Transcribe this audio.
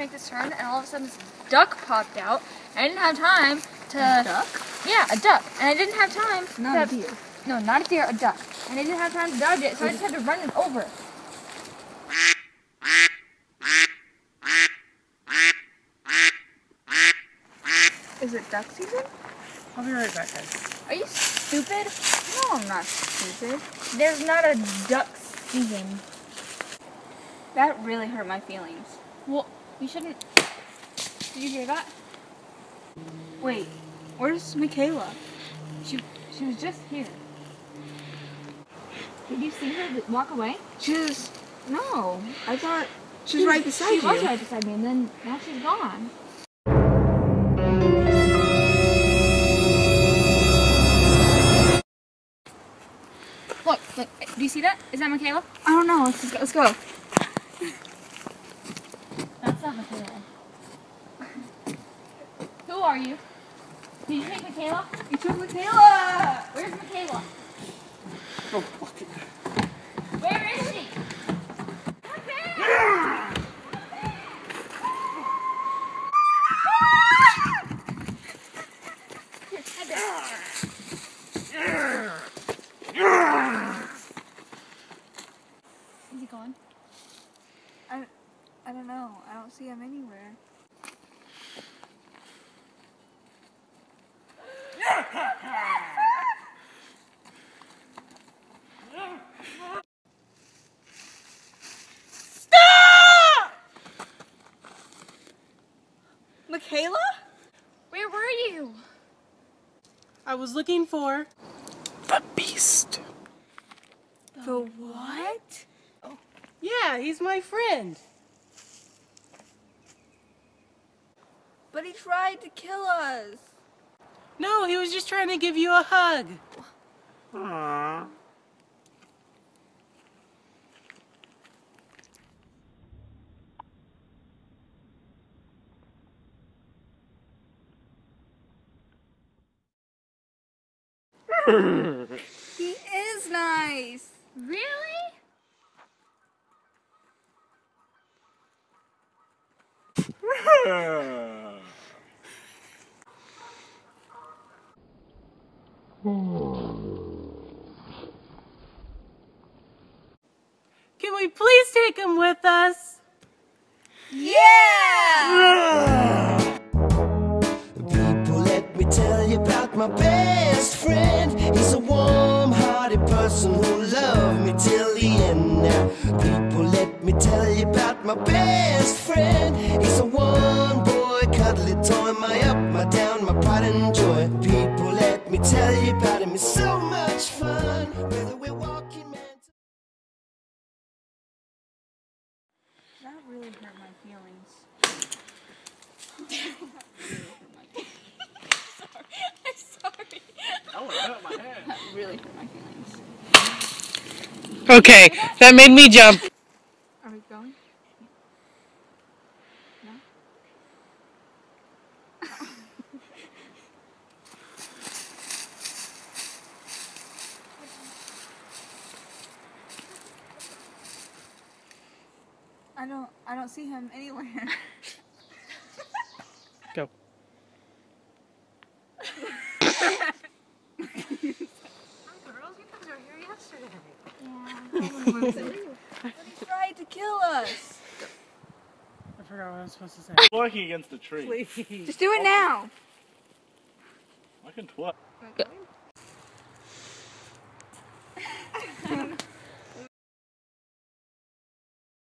make this turn, and all of a sudden this duck popped out. I didn't have time to. Duck? Yeah, a duck, and I didn't have time. Not to, a deer. No, not a deer, a duck, and I didn't have time to dodge it, so I just had to run it over. Is it duck season? I'll be right back, guys. Are you stupid? No, I'm not stupid. There's not a duck season. That really hurt my feelings. Well, you shouldn't. Did you hear that? Wait, where's Michaela? She she was just here. Did you see her walk away? She was. No, I thought she was right beside she you. She was right beside me, and then now she's gone. Look, look. Do you see that? Is that Michaela? I don't know. Let's, just go, let's go. That's not Michaela. Who are you? Did you take Michaela? You took Michaela. Where's Michaela? Oh, fuck it. Where is she? Come back! Here, head down. Is he gone? I, I don't know. I don't see him anywhere. Michaela? Where were you? I was looking for the beast. The what? Oh. Yeah, he's my friend. But he tried to kill us. No, he was just trying to give you a hug. Aww. He is nice. Really? Can we please take him with us? Yeah! People, let me tell you about my best friend. He's a warm-hearted person who loved me till the end. Now, people, let me tell you about my best friend. Feelings. I'm sorry. That really hurt my feelings. Okay, that made me jump. Are we going? No? I don't I don't see him anywhere. Go. Girls, you guys were here yesterday. Yeah. he tried to kill us. I forgot what I was supposed to say. Twerking against the tree. Please. Just do it now. I can twerk. Okay.